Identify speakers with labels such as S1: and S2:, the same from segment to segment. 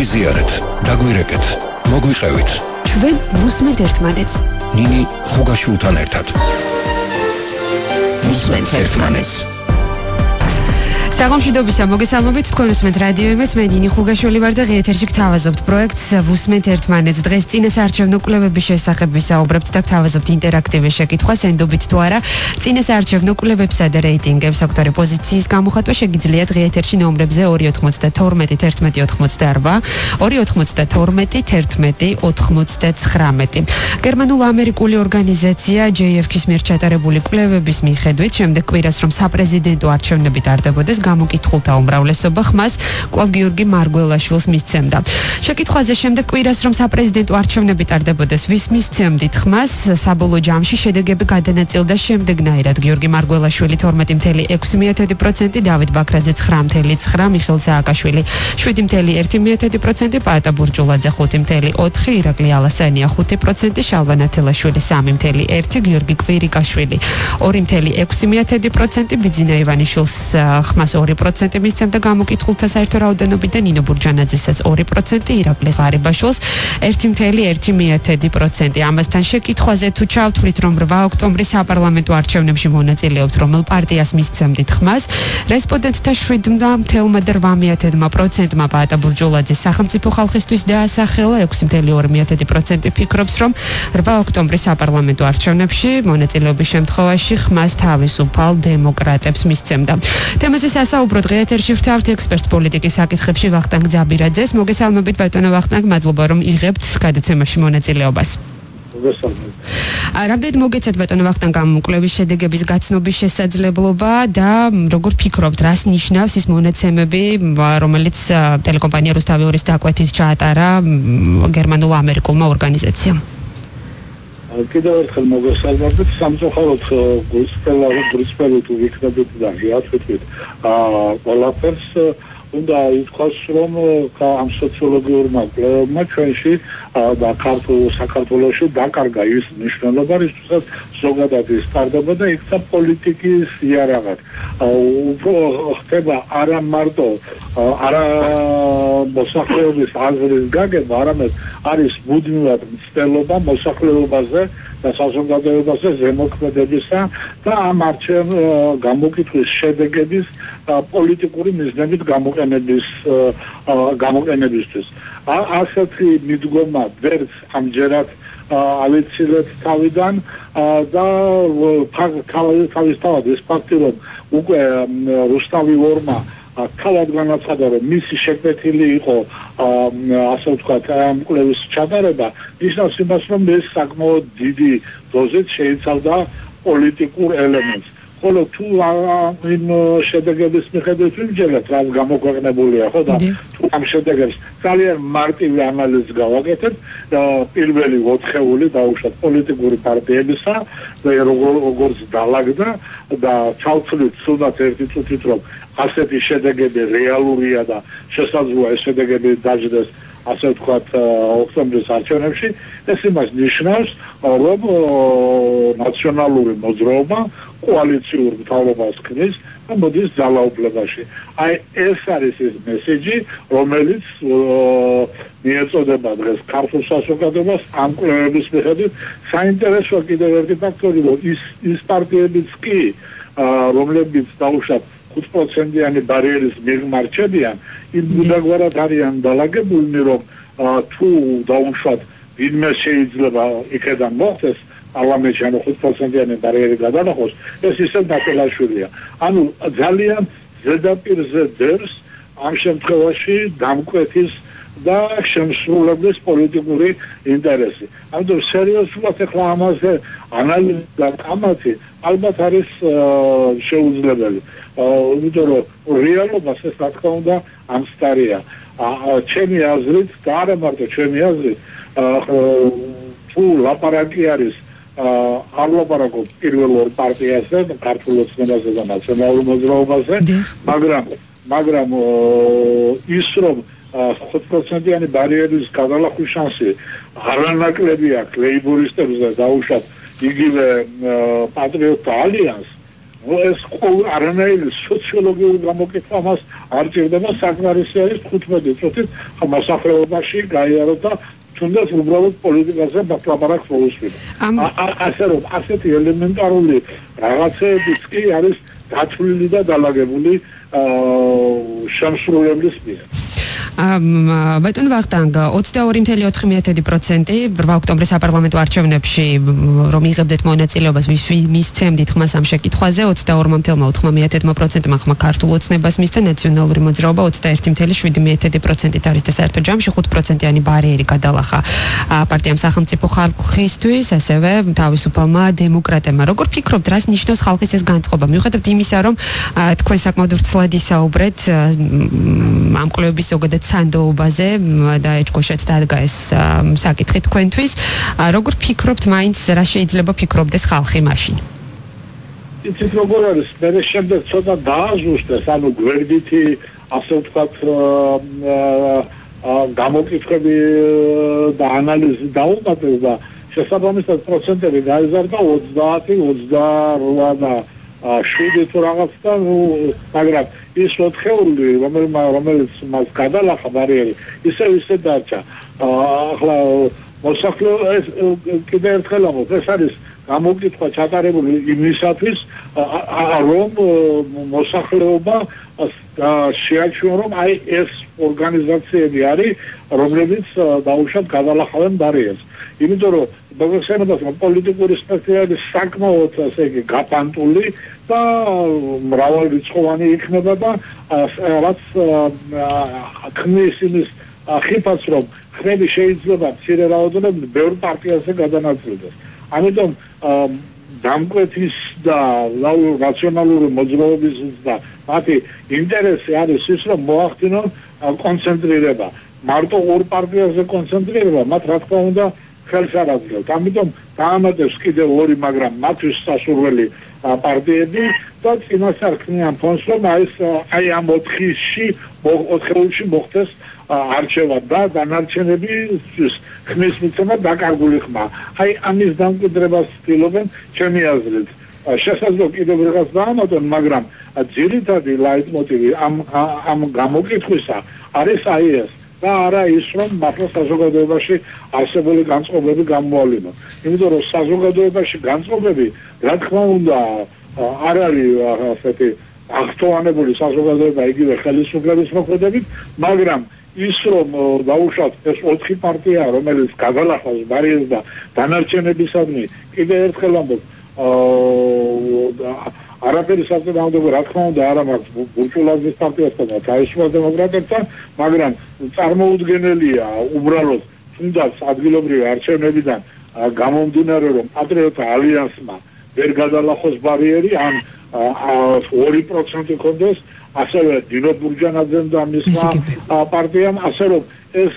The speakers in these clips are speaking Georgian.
S1: გვიზიარეთ, დაგვირეკეთ, მოგვიყევით.
S2: ჩვენ ვუსმენთ ერთმანეთს.
S1: ნინი ხუგაშვილთან ერთად.
S2: ვუსმენთ ერთმანეთს.
S3: საღამშიდობისა მოგესალმებით. თქვენ უსმენთ რადიო იმეც მე ნინი ხუგაშვილი ვარ და ღიეთერში გთავაზობთ პროექტს. ვუსმენთ ერთმანეთს. დღეს წინას არჩევნო კვლევების შესახებ ვისაუბრებთ და გთავაზობთ ინტერაქტივი შეკითხვას ენდობით თუ არა წინას არჩევნო კვლევებსა და რეიტინგებს ოქტორი პოზიციის გამოხატვა შეგიძლიათ ღიეთერში ნომრებზე 292 1188 292 1199 გერმანულ-ამერიკული ორგანიზაცია JFK-ის მიერ ჩატარებული კვლევების მიხედვით შემდეგ კვირას რომ საპრეზიდენტო არჩევნები ტარდებოდეს გამოკითხულთა უმრავლესობა ხმას კლავ გიორგი მარგველაშვილს მისცემდა. შეკითხვაზე შემდეგ კვირას რომ საპრეზიდენტო არჩევნები ტარდებოდეს, ვის მისცემდით ხმას? საბოლოო ჯამში შედეგები გადანაწილდა შემდეგნაირად: გიორგი მარგველაშვილი 12.6%, დავით ბაქრაძე 9.9%, მიხელ სააკაშვილი 7.1%, პაატა ბურჯულაძე 5.4%, ირაკლი ალასანია 5%, შალვა ნათელაშვილი 3.1%, გიორგი კვირიკაშვილი 2.6%, ბიძინა ივანიშვილს ხმას 2% მისცემდა გამოკითხულთა საერთო რაოდენობით და ნინო ბურჯანაძესაც 2%, ირაკლი ღარიბაშვილს 1.1%. ამასთან შეკითხვაზე თუ ჩავთვლით, რომ 8 ოქტომბრის საპარლამენტო არჩევნებში მონაწილეობთ, რომელ პარტიას მისცემდით ხმას, რესპონდენტთა 7.8%-მა პაატა ბურჯულაძე სახელმწიფო ხალხისთვის დაასახელა, 6.2% ფიქრობს, რომ 8 ოქტომბრის საპარლამენტო არჩევნებში მონაწილეობის შემთხვევაში ხმას თავისუფალ დემოკრატებს მისცემდა. თემაზე სასაუბრო დღე ეთერში ვთავთ ექსპერტ პოლიტიკის საკითხებში ვახტანგ ძაბირაძეს. მოგესალმებით ბატონო ვახტანგ, მადლობა რომ იღებთ გადაცემაში მონაწილეობას. რამდენად მოგეცეთ ბატონო ვახტანგ ამ კვლევის შედეგების გაცნობის შესაძლებლობა და როგორ ფიქრობთ, რას ნიშნავს ის მონაცემები, რომელიც ტელეკომპანია რუსთავიორის დაკვეთით ჩაატარა გერმანულ-ამერიკულმა ორგანიზაციამ?
S4: კიდევ ერთხელ მოგესალმებით სამწუხაროდ გულწრფელა გულწრფელი თუ ვიქნებით და შეაცვეთით აა ყველაფერს უნდა ითქვას რომ ამ სოციოლოგიურმა კვლევებმა ჩვენში და ქართულ საქართველოსში დაკარგა ის მნიშვნელობა რისთვისაც ზოგადად ის სტარდება და იქცა პოლიტიკის იარაღად უფრო ხდება არა მარტო არა მოსახლეობის აზრის გაგება არამედ არის მუდმივად მცდელობა მოსახლეობაზე და საზოგადოებაზე ზემოქმედებისა და ამ არჩევ გამოკითხვის შედეგების პოლიტიკური მიზნებით გამოყენების გამოყენებისთვის. ასეთი მიდგომა ვერც ამჯერად ავიცილეთ თავიდან და თავისთავად ეს ფაქტი რომ უკვე რუსთავი ვორმა თავად განაცხადა რომ მისი შეკვეთილი იყო ასე ვთქვათ ამ კლევის ჩატარება ისე იმას რომ ეს საკმაოდ დიდი დოზით შეიცავდა პოლიტიკურ ელემენტს ხოლო თუ იმ შედეგების მიხედვით ვიმჯერებთ რა გამოგვეყნებულია ხო და თუ ამ შედეგებს ძალიან მარტივი ანალიზი გავაკეთებ და პირველი 4-ეული დაუშვათ პოლიტიკური პარტიებისა და როგორც დაალაგდა და ჩავცვლით სულაც ერთი წუთით რომ ასეთი შედეგები რეალურია და შესაძლოა ეს შედეგები დაждდეს ასე ვთქვათ ოქტომბრის არჩევნებში ეს იმას ნიშნავს რომ ნაციონალური მოძრაობა კოალიციურ მთავრობას ქმნის და მოდის ძალაუფლებაში. აი ეს არის ის მესიჯი, რომელიც მიეწოდება დღეს ქართულ საზოგადოებას ამ კვლევების მიხედვით. საინტერესოა კიდევ ერთი ფაქტორი, რომ ის ის პარტიებიც კი რომლებიც დაუშვათ 5%-იანი ბარიერის მიღმარჩებიან, იმ გუდაგვარად არიან დაალაგებულნი, რომ თუ დაუშვათ ვინმე შეიძლება იქიდან მოხდეს პარლამენტში ანუ 5%-იანი ბარიერი გადანახოს, ეს ისე დაკელაშვილია. ანუ ძალიან ზედაპირზე დერს ამ შემთხვევაში დამკვეთის და შემსრულებლის პოლიტიკური ინტერესი. ანუ სერიოზულად ახლა ამაზე ანალიზი და კამათი ალბათ არის შეუძლებელი. იმიტომ რომ რეალობას ეს რა თქმა უნდა ამსტარია. ჩემი აზრით და არა მარტო ჩემი აზრით, თუ ლაპარაკი არის არ ლაპარაკობ პირველ ორ პარტიაზე, ქართულ ოცნებაზე და ნაციონალურ მოძრაობაზე, მაგრამ მაგრამ ის რომ 5%-იანი ბარიერის გადალახვის შანსი არანაკლები აქვს ლეიბორისტებზე დაუშვათ იგივე პატრიოტთა ალიანს ეს ყოველ არანაირი სოციოლოგიური გამოკითხვა მას არ ჭირდება საკმარისი არის 15 წუთით მასახლეობაში გაიარო და თუნდაც უბრალოდ პოლიტიკაზე ბაქლაბარაკს მოუსმინა. ასე რომ ასეთი ელემენტარული რაღაცეებიც კი არის დათვლილი და დალაგებული აა შემსრულებლის მიერ.
S3: ბატონ ვახტანგ 22.4% 8 ოქტომბრის საპარლამენტო არჩევნებში რომ იღებდეთ მონაწილეობას ვის მისცემდით ხმას ამ შეკითხვაზე 22.4%-მა ხმა ქართულ ოცნებას მისცა ნაციონალური მოძრაობა 21.7%-ით არის და საერთო ჯამში 5%-იანი ბარიერი გადალახა. პარტიამ სახელმწიფო ხალხისთვის ასევე თავისუფალმა დემოკრატებმა. როგორ ფიქრობთ რას ნიშნავს ხალხის ეს განწყობა? მიუხედავად იმისა რომ თქვენ საკმაოდ ვრცლად ისაუბრეთ ამ კლუბის ზოგადად სანდოობაზე და ეჭკოშეთ დადგა ეს საკითხი თქვენთვის. როგორ ფიქრობთ, მაინც რა შეიძლება ფიქრობდეს ხალხი მაშინ?
S4: იცით როგორ არის, მე შემდეგ ცოტა დააზუსტეს, ანუ გვერდითი ასე ვთქვათ გამოკითხები და ანალიზი დაუკატეს და შესაბამისად პროცენტები გაიზარდა 30, 28 და 7 თუ რაღაც და ნუ მაგრამ ის ოთხეული რომელიც რომელიც მას გადალახა ბარიერი ისე ისე დარჩა. ახლა მოსახლე ეს კიდე ერთხელ ამბობ ეს არის გამოკითხვა ჩატარებული იმისათვის რომ მოსახლეობა შეაჩვენო რომ აი ეს ორგანიზაციები არის რომლებიც დაუშვათ გადალახავენ ბარიერს იმიტომ რომ ბოგოსენებას პოლიტიკური სპეციალური საკმაოდ ასე იგი გაფანტული და მრავალრიცხოვანი იქნება და რაც ქმნის იმის ხიფას რომ ხმები შეიძლება ცირე რაოდენობით ბევრ პარტიაზე გადანაწილდეს. ამიტომ დამკვეთის და რაციონალური მოძრაობის და მათი ინტერესი არის ის რომ მოახდინონ კონცენტრირება. მარტო ორ პარტიაზე კონცენტრირება მათ რა თქმა უნდა ხელს არ აძლევს. ამიტომ დაამატებს კიდევ ორი, მაგრამ მათთვის სასურველი პარტიები და წინასწარ ქნიან ფონს, რომ აი ეს აი ამ 4-ში 4-ში მოხდეს არჩევა და განარჩენები ხმის მიცემა დაკარგული ხმა. აი ამის დამკვიდრებას ცდილობენ ჩემი აზრით. შესაძლოა კიდევ რაღაც დაამატონ, მაგრამ ძირითადი ლაიტმოტივი ამ ამ გამოკითხვისა არის აი ეს და არა ის რომ მართლა საზოგადოებაში არსებული განწყობები გამოავლინო. იმიტომ რომ საზოგადოებაში განწყობები რა თქმა უნდა არ არის ასეთი აღთვალებული საზოგადოება იგივე ხელისუფლების მოქმედებით, მაგრამ ის რომ დაუშვათ ეს ოთხი პარტია რომელიც გადალახავს ბარიერს და დანარჩენებისადმი კიდე ერთხელ ამბობ არაფერი საზოგადოება რა თქმა უნდა არა მაქვს ბურჭულაძის პარტიასთან და თავისუფალ დემოკრატებთან მაგრამ წარმოუდგენელია უბრალოდ თუნდაც ადგილობრივი არჩევნებიდან გამომდინარე რომ პატრიოტთა ალიანსმა ვერ გადალახოს ბარიერი ან 2% კონდეს ასევე დინო ბურჯანაძემ და მისმა პარტიამ ასე რომ ეს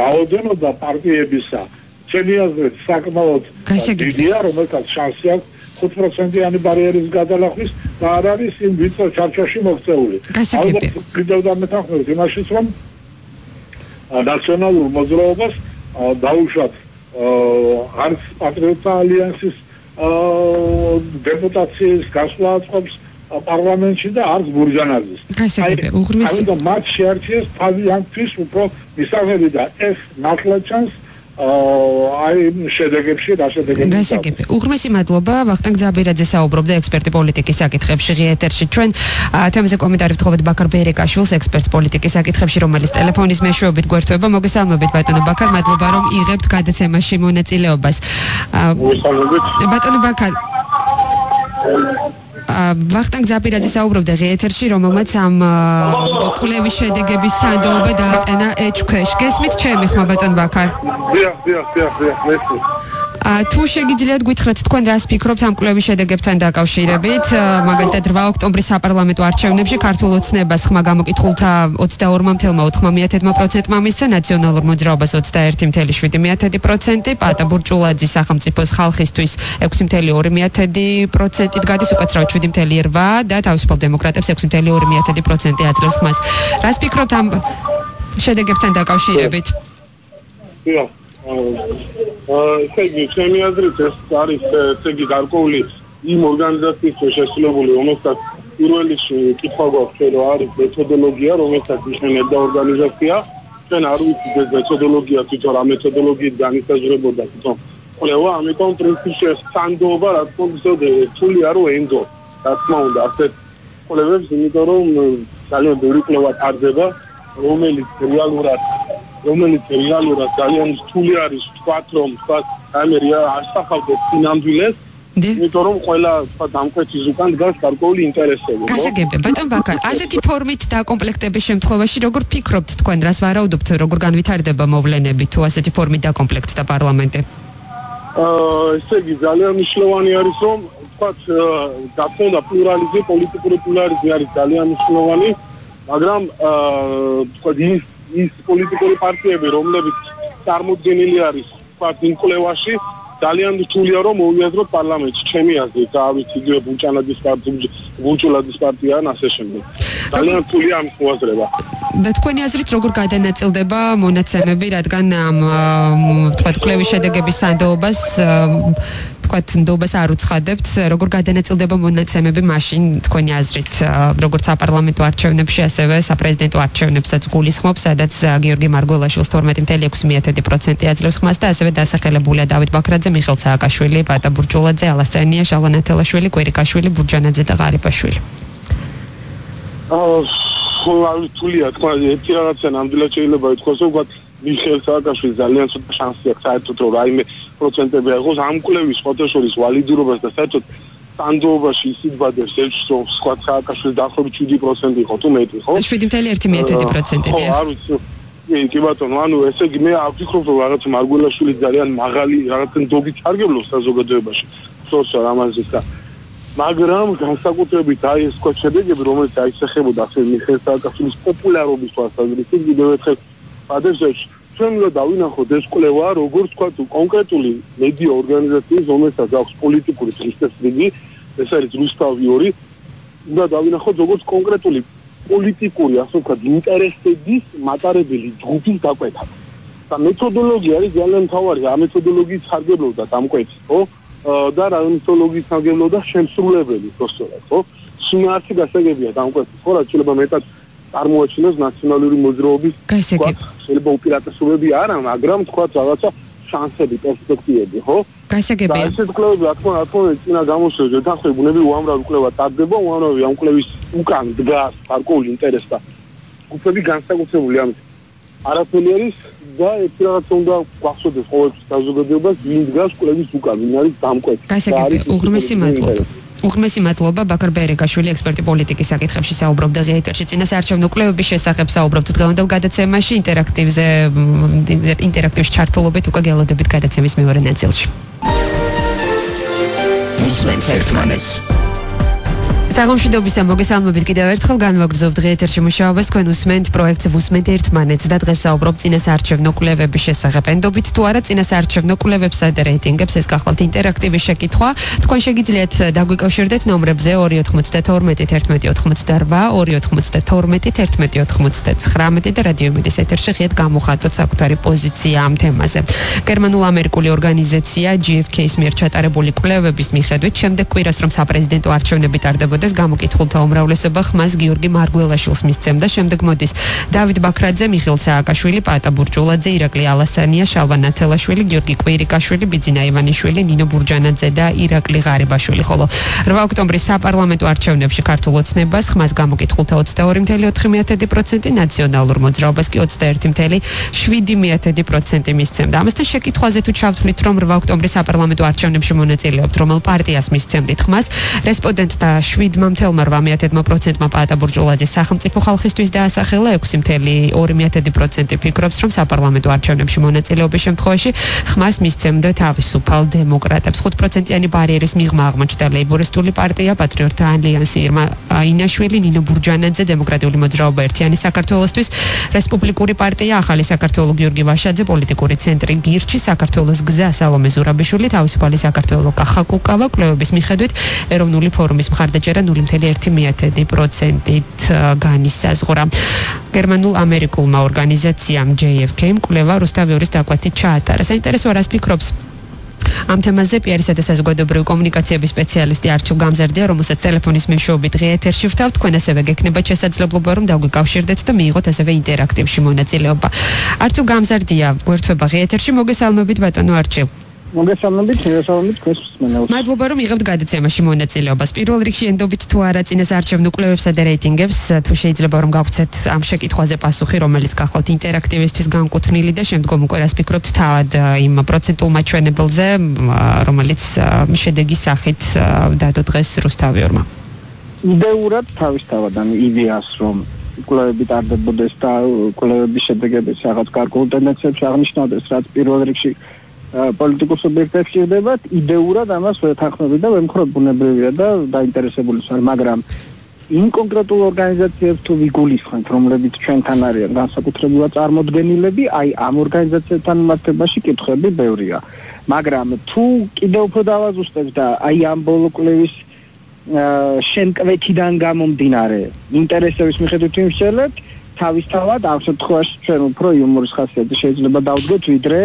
S4: რაოდენობა პარტიებისა ჩემი აზრით საკმაოდ დიდია, რომელსაც შანსი აქვს 5%-იანი ბარიერის გადალახვის და არ არის იმ ვიწრო ჩარჩოში მოქცეული.
S3: ალბათ
S4: კიდევ დამეთანხმებით იმაშიც, რომ ნაციონალურ მოძრაობას დაუშვათ არც პატრიოტთა ალიანსის დეპუტაციის გასვლა აწყობს პარლამენტში და არც ბურჟანაძის.
S3: აი, უღრმესი.
S4: აი, მათ შეარჩიეს თავიანთვის უფრო მისაღები და ეს ნახლა ჩანს აი შედეგებში რა შედეგები
S3: გასაგები უღრმესი მადლობა. ვახტანგ ზაბირაძე საუბრობდა ექსპერტი პოლიტიკის საკითხებში ღიეთერში ჩვენ თემაზე კომენტარი ვთხოვეთ ბაქარ ბერეკაშვილს ექსპერტს პოლიტიკის საკითხებში რომელიც ტელეფონის მეშვეობით გვერდება მოგესალმებით ბატონო ბაქარ. მადლობა რომ იღებთ გადაცემაში მონაწილეობას ბატონო ბაქარ ვახტანგ ზაპირაძე საუბრობდა ღიეთერში, რომელმაც ამ კვლევის შედეგების სანდოობა დაატენა ეჭქვეშ. გესმით ჩემი ხმა ბატონ ბაქარ?
S4: დიახ, დიახ, დიახ, დიახ,
S3: თუ შეგიძლიათ გითხრათ თქვენ რას ფიქრობთ ამ კვლევის შედეგებთან დაკავშირებით მაგალითად 8 ოქტომბრის საპარლამენტო არჩევნებში ქართულ ოცნებას ხმა გამოკითხულთა 22.1%-მა მისცა ნაციონალურ მოძრაობას 21.7%, პატა ბურჭულაძის სახელმწიფოს ხალხისთვის 6.2%-ით გადის უკაცრავად 7.8 და თავისუფალ დემოკრატებს 6.2%-ი აძლევს ხმას. რას ფიქრობთ ამ შედეგებთან დაკავშირებით?
S4: დიახ.
S5: ესე იგი, ჩემი აზრით ეს არის ესე იგი გარკვეული იმ ორგანიზაციის შესრულებული, რომელსაც პირველი კითხვა გვაქვს, რომ არის მეთოდოლოგია, რომელსაც ნიშნავს ორგანიზაცია. ჩვენ არ ვიცით ეს მეთოდოლოგია თვითონ რა მეთოდოლოგიით განისაზღვრებოდა თვითონ. ყველა ამიტომ პრინციპში სანდოობა რა თქმა უნდა თული არ ვენგო. რა თქმა უნდა ასეთ ყველებს, იმიტომ რომ ძალიან ბევრი კვლევა ტარდება, რომელიც რეალურად რომელიც რეალურად ძალიან რთული არის თქვათ რომ თქვათ აი მე ასახავდეთ სინამდვილეს იმიტომ რომ ყველა სხვა დამკვეთის უკან დგას გარკვეული ინტერესები.
S3: გასაგებია, ბატონ ბაქარ, ასეთი ფორმით დაკომპლექტების შემთხვევაში როგორ ფიქრობთ თქვენ, რას ვარაუდობთ, როგორ განვითარდება მოვლენები თუ ასეთი ფორმით დაკომპლექტდა პარლამენტი?
S5: აა, ესე იგი, ძალიან მნიშვნელოვანი არის რომ თქვათ, დაფონდა პლურალიზმი, პოლიტიკური პლურალიზმი არის ძალიან მნიშვნელოვანი, მაგრამ აა, თქვათ, ის ის პოლიტიკური პარტიები, რომლებიც წარმოდგენილი არის იმ კვლევაში ძალიან რთულია რომ მოვიაზროთ პარლამენტში ჩემი აზრით და ავით იგივე ბუჭანაძის პარტია ბუჭულაძის პარტია ან ასე შემდეგ. ძალიან რთულია ამ მოაზრება.
S3: და თქვენი აზრით როგორ გადანაწილდება მონაცემები რადგან ამ თქვა კლევის შედეგების სანდოობას თქვათ ნდობას არ უცხადებთ როგორ გადანაწილდება მონაცემები მაშინ თქვენი აზრით? როგორც საპარლამენტო არჩევნებში ასევე საპრეზიდენტო არჩევნებსაც გულისხმობს სადაც გიორგი მარგველაშვილს 12.6% აძლევს ხმას და ასევე დასახელებულია დავით ბაქრაძე მიხელ სააკაშვილი პატა ბურჯულაძე ალასცენია შალვა ნათელაშვილი კვირიკაშვილი ბურჯანაძე და ღარიბაშვილი.
S5: აა ხო თულია თქვა ერთი რაღაცა ნამდვილად შეიძლება ითქვას რომ ვთქვათ მიხელ სააკაშვილი ძალიან ცოტა შანსი აქვს საერთოდ რომ რაიმე პროცენტები აიღოს ამ კვლევის ფოტოშორის ვალიდურობას და საერთოდ სანდოობაში ისიბადებს ეს რომ სხვა სააკაშვილი დაახლოებით 7% იყო თუ მეტი ხო?
S3: 7.1%-ია
S5: ხო არ ვიცი კი ბატონო ანუ ესე იგი მე ვფიქრობ რომ რაღაც მარგველაშვილი ძალიან მაღალი რაღაც ნდობით არგებლობს საზოგადოებაში სწორსა რამაზის და მაგრამ განსაკუთრებით აი ეს სხვა შედეგები რომელიც აისახებოდა ასე მიხელ სააკაშვილის პოპულარობის თვალსაზრისით კიდევ ერთხელ პადესეში ჩვენ უნდა დავინახოთ ეს კვლევა როგორც თქვა კონკრეტული მედია ორგანიზაციის რომელსაც აქვს პოლიტიკური წესრიგი ეს არის რუსთავი 2 უნდა დავინახოთ როგორც კონკრეტული პოლიტიკური ასე ვთქვათ ინტერესების მატარებელი ჯგუფის დაკვეთა. და მეთოდოლოგია არის ძალიან მთავარი ამ მეთოდოლოგიის ხარგებლობდა დამკვეთი ხო და რა მეთოდოლოგიის ხარგებლობდა შემსრულებელი პროფესორად ხო სიმართლე გასაგებია დამკვეთი ხო რა შეიძლება მეტად წარმოაჩინოს ნაციონალური მოძრაობის შეიძლება უპირატესობები არა, მაგრამ თქვა რაღაცა შანსები, პერსპექტივები, ხო?
S3: გასაგებია.
S5: ესეთ კლუბები, რა თქმა უნდა, წინა გამოსვლაზე თანხმები ბუნები უამრავი კლუბა ტარდება, უამრავი ამ კლუბის უკან დგას გარკვეული ინტერესი და კლუბები განსაკუთრებული ამით არაფერი არის და ეს რაღაცა უნდა გვახსოვდეს ყოველთვის საზოგადოებას, ვინ დგას კლუბის უკან, ვინ არის დამკვეთი.
S3: გასაგებია, უღრმესი მადლობა. უღმესი მადლობა ბაქარ ბერეკაშვილი ექსპერტი პოლიტიკის საკითხებში საუბრობდა ღიეთერში წინას არჩევნო კვლევების შესახებ საუბრობთ დღევანდელ გადაცემაში ინტერაქტივზე ინტერაქტივში ჩართულობით უკვე გელოდებით გადაცემის მეორე ნაწილში. უსმენთ ერთმანეთს საღამშვიდობის ამ მოგესალმებით კიდევ ერთხელ განვაგრძობ დღეეთერში მუშაობას თქვენ უსმენთ პროექტს უსმენთ ერთმანეთს და დღეს საუბრობ წინას არჩევნო კვლევების შესახებ. ენდობით თუ არა წინას არჩევნო კვლევებსა და რეიტინგებს ეს გახლავთ ინტერაქტივი შეკითხვა. თქვენ შეგიძლიათ დაგვიკავშირდეთ ნომრებზე 292 1188 292 1199 და რადიო მედიის ეთერში ხიეთ გამოხატოთ საკუთარი პოზიცია ამ თემაზე. გერმანულ-ამერიკული ორგანიზაცია GFK-ის მიერ ჩატარებული კვლევების მიხედვით შემდეგ კვირას რომ საპრეზიდენტო არჩევნები ტარდებოდა ეს გამოკითხულთა უმრავლესობა ხმას გიორგი მარგველაშვილს მისცემდა. შემდეგ მოდის დავით ბაქრაძე, მიხელ სააკაშვილი, პატა ბურჯულაძე, ირაკლი ალასანია, შალვა ნათელაშვილი, გიორგი კვირიკაშვილი, ბიძინა ივანიშვილი, ნინო ბურჯანაძე და ირაკლი ღარიბაშვილი. ხოლო 8 ოქტომბრის საპარლამენტო არჩევნებში ქართულ ოცნებას ხმას გამოკითხულთა 22.4%, ნაციონალურ მოძრაობას კი 21.7% მისცემდა. ამასთან შეკითხვაზე თუ ჩავთვლით, რომ 8 ოქტომბრის საპარლამენტო არჩევნებში მონაწილეობთ, რომელ პარტიას მისცემდით ხმას, რესპონდენტთა 7 მამთელმა 8%-მა პაატა ბურჯულაძის სახელმწიფო ხალხისთვის დაასახელა 6.2%-ი ფიქრობს, რომ საპარლამენტო არჩევნებში მონაწილეობის შემთხვევაში ხმას მისცემდა თავისუფალ დემოკრატებს. 5%-იანი ბარიერის მიღმა აღმოჩნდა ლეიბორისტული პარტია, პატრიოტთა ალიანსი, ირმა ინაშვილი, ნინო ბურჯანაძე, დემოკრატიული მოძრაობა ერთიანი საქართველოსთვის, რესპუბლიკური პარტია, ახალი საქართველოს გიორგი ვაშაძე, პოლიტიკური ცენტრი გირჩი, საქართველოს გზა, სალომე ზურაბიშვილი, თავისუფალი საქართველოს კახაკუკავა, კლუბების მიხედვით ეროვნული ფორუმის მხარდაჭერა პატარა 0.1%-ით განისაზღვრა. გერმანულ-ამერიკულმა ორგანიზაციამ JFK-მ კვლევა რუსთავიორის დაკვეთით ჩაატარა. საინტერესოა რას ფიქრობს ამ თემაზე პიერისა და საზოგადოებრივი კომუნიკაციების სპეციალისტი არჩილ გამზარდია, რომელსაც ტელეფონის მეშვეობით დღე ეთერში ვთავ, თქვენ ასევე გექნება შესაძლებლობა რომ დაგვიკავშირდეთ და მიიღოთ ასევე ინტერაქტივში მონაწილეობა. არჩილ გამზარდია, გვერდთვება დღე ეთერში, მოგესალმებით ბატონო არჩილ.
S6: მოგესალმებით, მოგესალმებით თქვენს მსმენელს.
S3: მადლობა რომ იღებთ გადაცემაში მონაწილეობას. პირველ რიგში ენდობით თუ არა წინას არჩევნო კვლევებსა და რეიტინგებს, თუ შეიძლება რომ გავხსეთ ამ შეკითხვაზე პასუხი, რომელიც გახლავთ ინტერაქტივისტვის განკუთვნილი და შემდგომ უკვე რას ფიქრობთ თავად იმ პროცენტულ მაჩვენებელზე, რომელიც შედეგის სახით დადო დღეს რუსთავიორმა.
S6: იდეურად თავისთავად ამ იდეას რომ კვლევები ტარდებოდეს და კვლევების შედეგები რაღაც გარკვეულ ტენდენციებს აღნიშნავდეს, რაც პირველ რიგში პოლიტიკურ სუბიექტებს შეიძლება იდეურად ამას ვეთანხმები და ვემხრობ ბუნებრივია და დაინტერესებული ვარ, მაგრამ იმ კონკრეტულ ორგანიზაციებს თუ ვიგულისხმობთ, რომლებიც ჩვენთან არიან განსაკუთრებულად წარმოდგენილები, აი ამ ორგანიზაციებთან მიმართებაში კითხვები ბევრია. მაგრამ თუ კიდევ უფრო დავაზუსტებ და აი ამ ბოლო კლევის შენკვეთიდან გამომდინარე ინტერესების მიხედვით ვიმსჯელებ, თავისთავად ამ შემთხვევაში ჩვენ უფრო იუმორის ხასიათი შეიძლება დავდგეთ, ვიდრე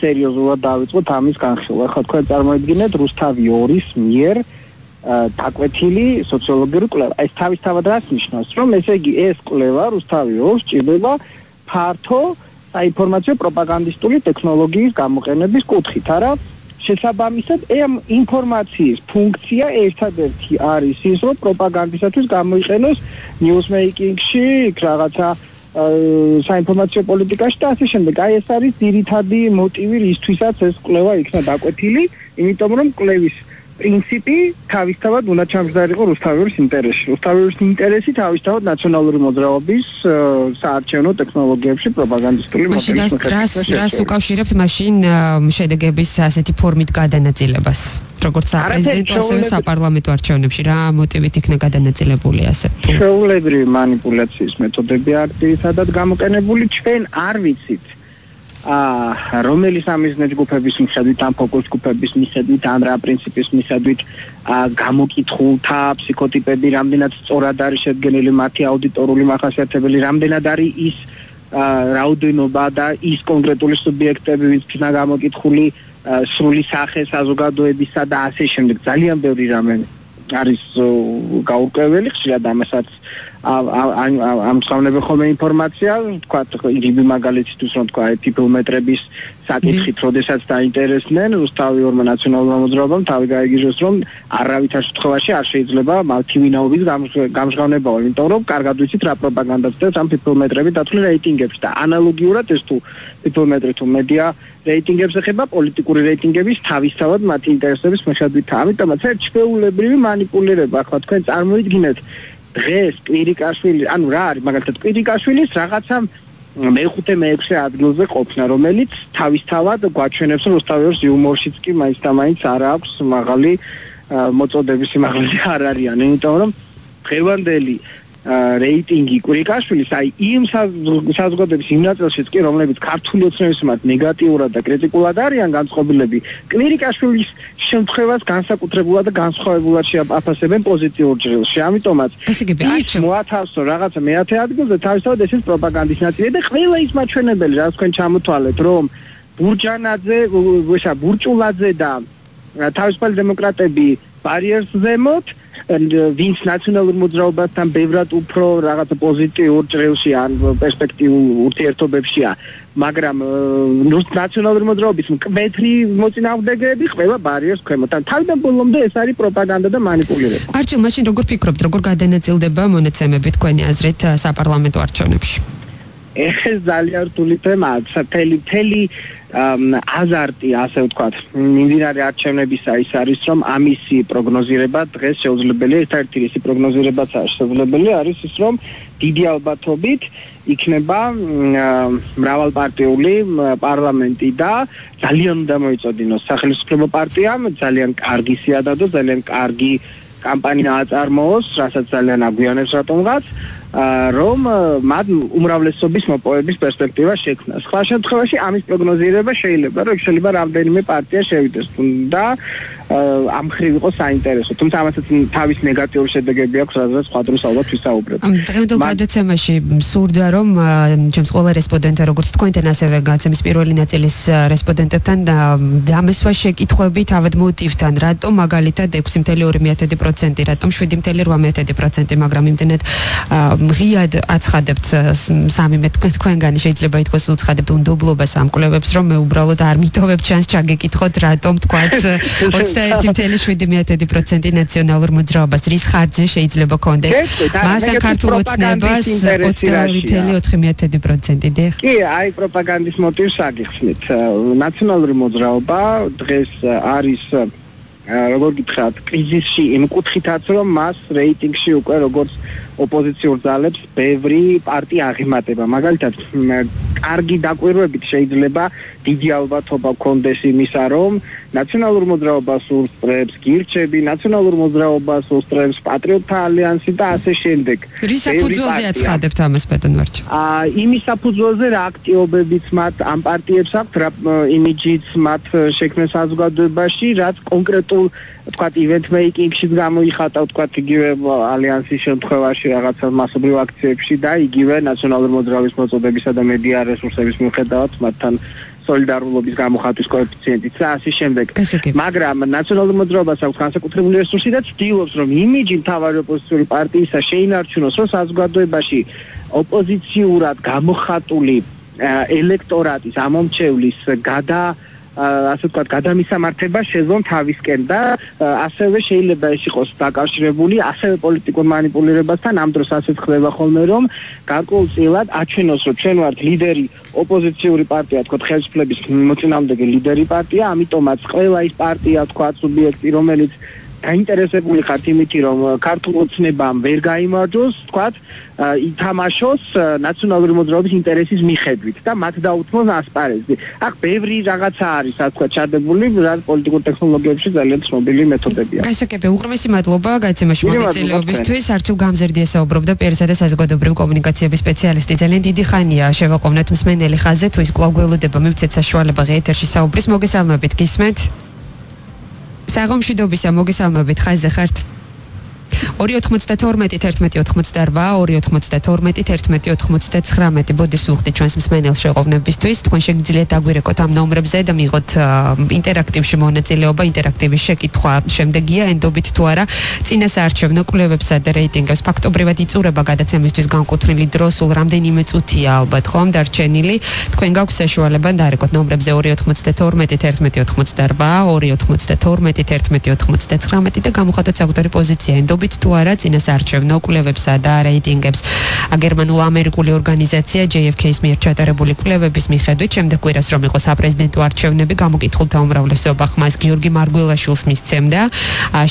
S6: სერიოზულად დავიწყოთ ამის განხილვა. ხო თქვენ წარმოიდგინეთ რუსთავი 2-ის მიერ დაკვეთილი სოციოლოგიური კვლევა. ეს თავისთავად რას ნიშნავს, რომ ესე იგი ეს კვლევა რუსთავი 2-ს ჭირდება ფართო საინფორმაციო პროპაგანდისტული ტექნოლოგიის გამოყენების კუთხით, არა? შესაბამისად, ამ ინფორმაციის ფუნქცია ერთადერთი არის ის, რომ პროპაგანდისათვის გამოიყენოს ნიუსმეიკინგში, რაღაცა საინფორმაციო პოლიტიკაში და ასე შემდეგ. აი ეს არის ძირითადი მოტივი რისთვისაც ეს კვლევა იქნა დაკვეთილი, იმიტომ რომ კვლევის პრინციპი თავისთავად უნდა ჩამჯდარიყო რუსთაველის ინტერესი. რუსთაველის ინტერესი თავისთავად ნაციონალური მოძრაობის საარჩევნო ტექნოლოგიებში პროპაგანდისტული
S3: მოტივების მქონე. რას უკავშირებთ მაშინ შედეგების ასეთი ფორმით გადანაწილებას? როგორც საპრეზიდენტო, ასევე საპარლამენტო არჩევნებში რა მოტივით იქნა გადანაწილებული ასე თუ?
S6: შეულებრივი манипуляციის მეთოდები არის ერთადად გამოყენებული, ჩვენ არ ვიცით ა რომელი სამიზნე ჯგუფების მიხედვით ამ ფოკუს ჯგუფების მიხედვით ან რა პრინციპის მიხედვით ა გამოკითხულთა ფსიქოტიპები რამდენად სწორად არის შედგენილი მათი აუდიტორული მახასიათებელი რამდენად არის ის რაოდენობა და ის კონკრეტული სუბიექტები ვინც ფინა გამოკითხული სრული სახე საზოგადოებისა და ასე შემდეგ. ძალიან ბევრი რამე არის გაურკვეველი ხშირად ამასაც ამ ამსავნები ხოლმე ინფორმაცია, თქვა იგივე მაგალითით უს რომ თქვა აი ფიფილმეტრების საკითხით, როდესაც დაინტერესდნენ, რუსთავი ორმა ნაციონალურმა მოძრაობამ თავი გაიგიჟოს, რომ არავითარ შემთხვევაში არ შეიძლება მათი ვინაობის გამჟღავნებაო, იმიტომ რომ კარგად ვიცით რა პროპაგანდას წევს ამ ფიფილმეტრები დათვლილ რეიტინგებში და ანალოგიურად ეს თუ ფიფილმეტრი თუ მედია რეიტინგებს ეხება პოლიტიკური რეიტინგების თავისთავად მათი ინტერესების მეშვეობით, ამიტომაც ერთ ჩვეულებრივი მანიპულირება, ახლა თქვენ წარმოიდგინეთ დღეს კვირიკაშვილი, ანუ რა არის, მაგალითად კვირიკაშვილის რაღაცა მე-5 მე-6 ადგილზე ყოფნა, რომელიც თავისთავად გვაჩვენებს, რომ რუსთავის იუმორშიც კი მაინც და მაინც არ აქვს მაღალი მოწოდების სიმაღლეზე არ არიან, იმიტომ რომ ღევანდელი რეიტინგი კვირიკაშვილის აი იმ საზოგადოების იმ ნაწილშიც კი რომლებიც ქართული ოცნების მიმართ ნეგატიურად და კრიტიკულად არიან განწყობილები კვირიკაშვილის შემთხვევას განსაკუთრებულად და განსხვავებულად შეაფასებენ პოზიტიურ ჯერში ამიტომაც ის მოათავსო რაღაცა მეათე ადგილზე თავისთავად ეს ის პროპაგანდის ნაწილი. და ყველა ის მაჩვენებელი რაც თქვენ ჩამოთვალეთ რომ ბურჯანაძე ვეშა ბურჭულაძე და თავისუფალი დემოკრატები ბარიერს ზემოთ Uh, ვინც ნაციონალურ მოძრაობასთან ბევრად უფრო რაღაცა პოზიტიურ წრევში ან პერსპექტიულ ურთიერთობებშია, მაგრამ uh, ნაციონალური მოძრაობის მკვეთრი მოწინააღმდეგეები ყველა ბარიერს ქვემოთან. თავიდან ბოლომდე ეს არის პროპაგანდა და манипуლირება.
S3: არჩილ, მაშინ როგორ ფიქრობთ, როგორ გადანაწილდება მონაცემები თქვენი აზრით uh, საპარლამენტო არჩევნებში?
S6: ეს ძალიან რთული თემაა. თელი თელი აზარტი ასე ვთქვათ. მიმდინარე არჩევნებისა ის არის რომ ამისი პროგნოზირება დღეს შეუძლებელია ერთ-ერთი ისი პროგნოზირებაც შეუძლებელი არის ის რომ დიდი ალბათობით იქნება მრავალპარტიული პარლამენტი და ძალიან უნდა მოიწოდინოს. სახელმწიფო პარტიამ ძალიან კარგი სიადადო ძალიან კარგი კამპანია აწარმოოს რასაც ძალიან აგვიანებს რატომღაც რომ მათ უმრავლესობის მოპოვების პერსპექტივა შექმნა. სხვა შემთხვევაში ამის პროგნოზირება შეიძლება, რომ შეიძლება რამდენიმე პარტია შევიდეს და ამ ხრივ იყო საინტერესო. თუმცა ამასაც თავის ნეგატიური შედეგები აქვს, რადგან სხვა დროს ალბათ ვისაუბრებ.
S3: დღევანდელ გადაცემაში სურდა რომ ჩემს ყველა რესპონდენტი როგორც თქვენთან ასევე გაცემის პირველი ნაწილის რესპონდენტებთან დამესვა შეკითხვები თავად მოტივთან, რატომ მაგალითად 6.2%, რატომ 7.8%, მაგრამ იმდენად ღიად აცხადებთ სამი მე თქვენგანი შეიძლება ითქვას უცხადებთ უნდობლობას ამ კვლევებს რომ მე უბრალოდ არ მიტოვებ ჩანს ჩაგეკითხოთ რატომ თქვათ 21.7% ნაციონალურ მოძრაობას რის ხარჯზე შეიძლება კონდეს მასა ქართულ ოცნებას 22.4% დიხ
S6: კი აი პროპაგანდის მოტივს აგიხსნით ნაციონალური მოძრაობა დღეს არის როგორ გითხრათ კრიზისში იმ კუთხითაც რომ მას რეიტინგში უკვე როგორც ოპოზიციურ ძალებს ბევრი პარტია აღემატება. მაგალითად, კარგი დაკვირვებით შეიძლება დიდი ალბათობა გქონდეს იმისა, რომ ნაციონალურ მოძრაობას უსწრებს გირჩები, ნაციონალურ მოძრაობას უსწრებს პატრიოტთა ალიანსი და ასე შემდეგ.
S3: რის საფუძველზე აცხადებთ ამას ბატონ ვარჩა?
S6: აა იმის საფუძველზე რა აქტიობებიც მათ ამ პარტიებს აქვთ, რა იმიჯიც მათ შექმნეს საზოგადოებაში, რაც კონკრეტულ თქვათ event making-შიც გამოიხატა თქვათ იგივე ალიანსის შემთხვევაში რაღაცა მასობრივ აქციებში და იგივე ნაციონალური მოძრაობის მოწოდებისა და მედია რესურსების მიუხედავად მათთან солидаრულობის გამოხატვის коэффициენტიც და ასე შემდეგ. მაგრამ ნაციონალურ მოძრაობას აქვს განსაკუთრებული რესურსი და ცდილობს რომ იმიჯი მთავარი ოპოზიციური პარტიისა შეინარჩუნოს, რომ საზოგადოებაში ოპოზიციურად გამოხატული ელექტორატის ამომრჩევლის გადა აა ასე ვთქვათ, გადამისამართება შეძლონ თავისკენ და ასევე შეიძლება ეს იყოს დაკავშირებული ასევე პოლიტიკურ манипуლირებასთან, ამ დროს ასეც ხდება ხოლმე, რომ გარკვეულწილად აჩვენოს, რომ ჩვენ ვართ ლიდერი ოპოზიციური პარტია, თქვა ხელისუფლების მოწინააღმდეგე ლიდერი პარტია, ამიტომაც ყველა ის პარტია, თქვა სუბიექტი, რომელიც დაინტერესებული ხართ იმით რომ ქართულ ოცნებამ ვერ გამოიმარჯოს, თქვათ, ითამაშოს ნაციონალური მოძრაობის ინტერესის მიხედვით და მათ დაუთმოს ასპარეზი. აქ ბევრი რაღაცა არის, ასე თქვათ, ჩადებული, რა პოლიტიკურ ტექნოლოგიებში ძალიან ცნობილი მეთოდებია.
S3: გასაკეთე, უღრმესი მადლობა გაცემაში მონაწილეობისთვის. არჩილ გამზერდია საუბრობდა პერსა და საზოგადოებრივი კომუნიკაციების სპეციალისტი. ძალიან დიდი ხანია შევაყოვნეთ მსმენელი ხაზზე, თუ ის კვლავ გველოდება მივცეთ საშუალება ღეთერში საუბრის მოგესალმებით, გისმენთ? საღამშვიდობისა მოგესალმებით ხაზზე ხართ 299 ბოდის უხდი ჩვენს მსმენელს შეყოვნებისთვის თქვენ შეგიძლიათ დაგვირეკოთ ამ ნომრებზე და მიიღოთ ინტერაქტივში მონაწილეობა ინტერაქტივის შეკითხვა შემდეგია ენდობით თუ არა წინა საარჩევნო კვლევებსა და რეიტინგებს ფაქტობრივად იწურება გადაცემისთვის განკუთვნილი დრო სულ რამდენიმე წუთია ალბათ ხომ დარჩენილი თქვენ გაქვთ საშუალება დარეკოთ ნომრებზე 299 და გამოხატოთ საკუთარი პოზიცია ენდობით თუ არა წინასაარჩევნო კვლევებსა და რეიტინგებს. გერმანულ-ამერიკული ორგანიზაცია JFK-ის მიერ ჩატარებული კვლევების მიხედვით, შემდეგ კვირას რომ იყო საპრეზიდენტო არჩევნები, გამოკითხულთა უმრავლესობა ხმას გიორგი მარგველაშვილს მისცემდა,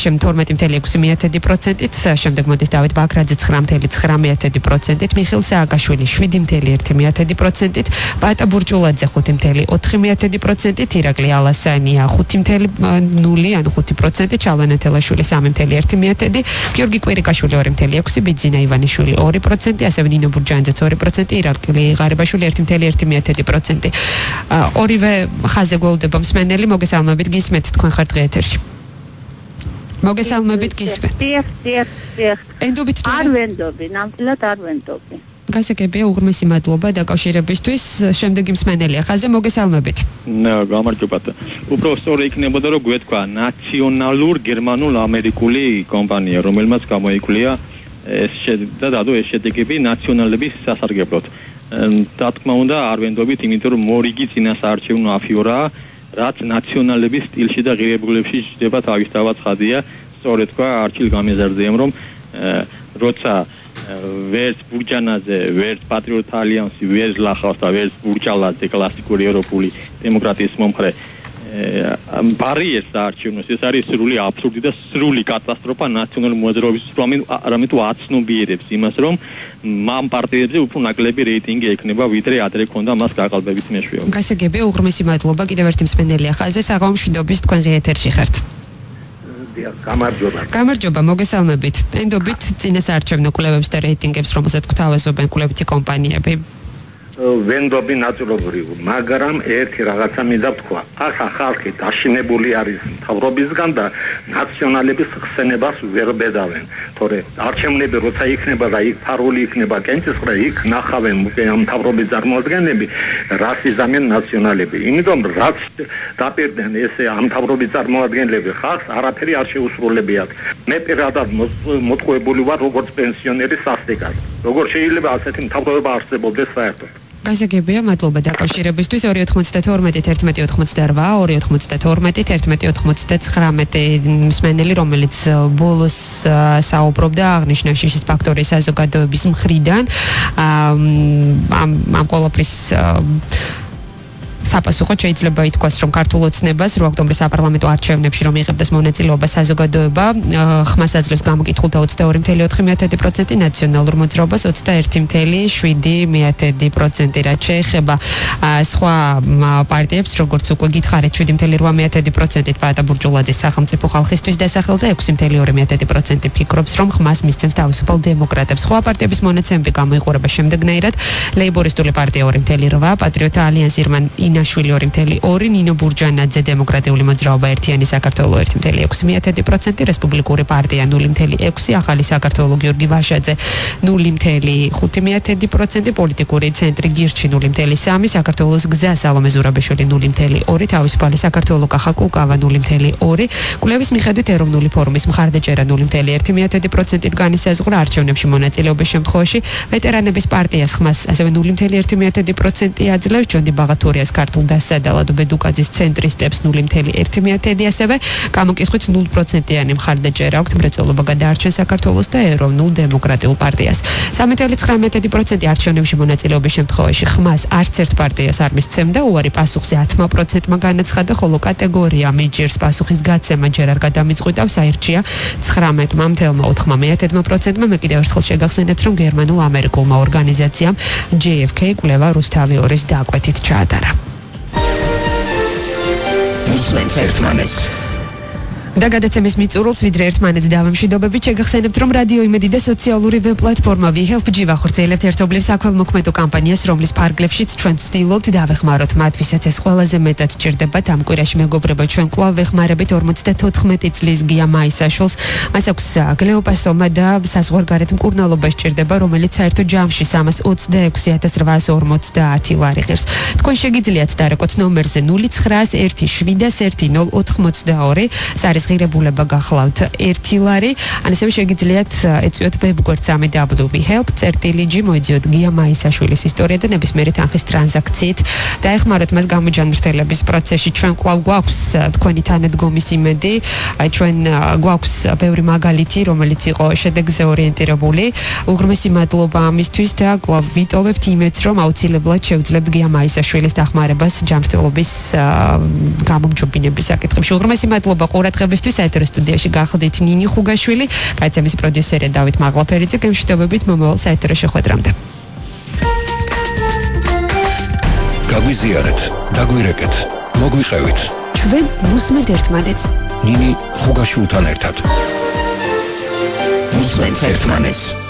S3: შემ 12.6%-ით, შემდეგ მოდის დავით ბაქრაძე 9.9%-ით, მიხეილ სააკაშვილი 7.1%-ით, პატა ბურჭულაძე 5.4%-ით, ირაკლი ალასანია 5.0 ანუ 5%-ით, ჩალვანა თელაშვილი 3.1%-ით, გიორგი კვირიკაშვილი 2.6, ბიძინა ივანიშვილი 2%, ასევე ნინო ბურჯანძეც 2%, ირაკლი ღარიბაშვილი 1.1%. ორივე ხაზე გველდება მსმენელი, მოგესალმებით გისმენთ თქვენ ხართ დღეეთერში. მოგესალმებით გისმენთ.
S7: დიახ, დიახ, დიახ.
S3: ენდობით თუ
S7: არ ვენდობი, ნამდვილად არ ვენდობი.
S3: გასაგებია უღრმესი მადლობა დაკავშირებისთვის. შემდეგი მსმენელია ხაზე მოგესალმებით.
S8: გამარჯობათ. უბრალოდ სწორი იქნებოდა რომ გვეთქვა ნაციონალურ გერმანულ ამერიკული კომპანია რომელმაც გამოიკვლია ეს და დადო ეს შედეგები ნაციონალების სასარგებლოდ. და თქმა უნდა არ ვენდობით იმიტომ რომ მორიგი წინასაარჩევნო აფიორა რაც ნაციონალების სტილში და ღირებულებში ჯდება თავის დავაცხადია სწორედ თქვა არჩილ გამეზარდეამ რომ როცა ვერც ბურჯანაძე, ვერც პატრიოტთა ალიანსი, ვერც ლახავს და ვერც ბურჯალაძე კლასიკური ევროპული დემოკრატიის მომხრე ბარიერს დაარჩენოს ეს არის სრული აბსურდი და სრული კატასტროფა ნაციონალური მოძრაობის რამე თუ აცნობიერებს იმას რომ მამ პარტიებზე უფრო ნაკლები რეიტინგი ექნება ვიდრე ადრე ქონდა მას გაყალბებით მეშვეობა.
S3: გასაგებია უღრმესი მადლობა კიდევ ერთი მსმენელია ხაზე საღამომშვიდობის თქვენ ღიეთერში ხართ.
S9: გამარჯობა.
S3: გამარჯობა, მოგესალმებით. ენდობით წინასაარჩევნო კვლევებს და რეიტინგებს, რომელსაც გვთავაზობენ კვლევითი კომპანიები.
S9: ვენდობი ნაწილობრივ, მაგრამ ერთი რაღაცა მინდა ვთქვა. ახლა ხალხი დაშინებული არის მთავრობისგან და ნაციონალების ხსენებას ვერ ბედავენ. თორე არჩევნები როცა იქნება და იქ ფარული იქნება კენჭისყრა, იქ ნახავენ ამ მთავრობის წარმოადგენლები, რას იზამენ ნაციონალები. იმიტომ რაც დაპირდნენ ესე ამ მთავრობის წარმოადგენლები ხალხს არაფერი არ შეუსრულებიათ. მე პირადად მოტყუებული ვარ როგორც პენსიონერი სასტიკად. როგორ შეიძლება ასეთი მთავრობა არსებობდეს საერთოდ?
S3: გასაგებია, მადლობა დაკავშირებისთვის. 292-292-1199 მსმენელი, რომელიც ბოლოს საუბრობდა აღნიშნა შიშის ფაქტორის საზოგადოების მხრიდან. ამ ამ ყოლაფრის საპასუხოდ შეიძლება ითქვას, რომ ქართულ ოცნებას 8 ოქტომბრის საპარლამენტო არჩევნებში რომ იღებდეს მონაწილეობა საზოგადოება ხმას აძლევს გამოკითხულთა 22.4% ნაციონალურ მოძრაობას 21.7% რაც შეეხება სხვა პარტიებს, როგორც უკვე გითხარით 7.8%-ით პაატა ბურჯულაძის სახელმწიფო ხალხისთვის დასახელდა 6.2% ფიქრობს, რომ ხმას მისცემს თავისუფალ დემოკრატებს. სხვა პარტიების მონაცემები გამოიყურება შემდეგნაირად: ლეიბორისტული პარტია 2.8, პატრიოტთა ალიანსი 1 მინაშვილი 2.2 ნინო ბურჯანაძე დემოკრატიული მოძრაობა ერთიანი საქართველო 1.6% რესპუბლიკური პარტია 0.6 ახალი საქართველო გიორგი ვაშაძე 0.5% პოლიტიკური ცენტრი გირჩი 0.3 საქართველოს გზა სალომე ზურაბიშვილი 0.2 თავისუფალი საქართველო კახა კულკავა 0.2 კვლევის მიხედვით ეროვნული ფორუმის მხარდაჭერა 0.1%-ით განისაზღვრა არჩევნებში მონაწილეობის შემთხვევაში ვეტერანების პარტიას ხმას ასევე 0.1% აძლევს ჯონდი ბაღათურიას ქართულ დასადალად ბედუკაძის ცენტრის სტეპს 0.1 ასევე გამოკითხვით 0%-იანი მხარდაჭერა აქვს მრეწველობა გადაარჩენ საქართველოს და ეროვნულ დემოკრატიულ პარტიას. 3.19% არჩევნებში მონაწილეობის შემთხვევაში ხმას არც ერთ პარტიას არ მისცემდა უარი პასუხზე 10%-მა განაცხადა ხოლო კატეგორია მიჯერს პასუხის გაცემა ჯერ არ გადამიწყვიტავს აირჩია 19-მა მთელმა 91%-მა მე კიდევ ერთხელ შეგახსენებთ რომ გერმანულ ამერიკულმა ორგანიზაციამ JFK კვლევა რუსთავი 2-ის დაკვეთით ჩაატარა
S2: უსმენთ ერთმანეთს
S3: და გადაცემის მიწურულს ვიდრე ერთმანეთს დავემშვიდობები შეგახსენებთ რომ რადიო იმედი და სოციალური ვებ პლატფორმა WeHelp-G ვახორციელებთ ერთობლივ საქველმოქმედო კამპანიას რომლის ფარგლებშიც ჩვენ ვცდილობთ დავეხმაროთ. მათ ვისაც ეს ყველაზე მეტად ჭირდებათ ამ კვირაში მეგობრებო ჩვენ კვლავ ვეხმარებით 54 წლის გია მაისაშვილს მას აქვს გლეოპასომა და საზღვარგარეთ მკურნალობა სჭირდება რომელიც საერთო ჯამში 326850 ლარი ღირს. თქვენ შეგიძლიათ დარეკოთ ნომერზე 0917108082 საერთო ეს ღირებულება გახლავთ 1 ლარი. ან ისევ შეგიძლიათ ეწვიოთ ვებგვერდს amedwhelp.g მოიძიოთ გია მაისაშვილის ისტორია და ნებისმიერი თანხის ტრანზაქციით და ეხმაროთ მას გამოჯანმრთელების პროცესში. ჩვენ კვლავ გვაქვს თქვენი თანადგომის იმედი. აი ჩვენ გვაქვს ბევრი მაგალითი, რომელიც იყო შედეგზე ორიენტირებული. უღრმესი მადლობა ამისთვის და კვლავ ვიტოვებთ იმედს, რომ აუცილებლად შევძლებთ გია მაისაშვილის დახმარებას ჯანმრთელობის გამომჯობინების საკითხებში. უღრმესი მადლობა ყურადღებისთვის. ხმებისთვის საერთო სტუდიაში გახლდით ნინი ხუგაშვილი, კაცემის პროდიუსერი დავით მაღლაფერიძე, გემშვიდობებით მომავალ საერთო შეხვედრამდე.
S1: გაგვიზიარეთ, დაგვირეკეთ, მოგვიყევით.
S2: ჩვენ ვუსმენთ ერთმანეთს.
S1: ნინი ხუგაშვილთან ერთად.
S2: ვუსმენთ ერთმანეთს.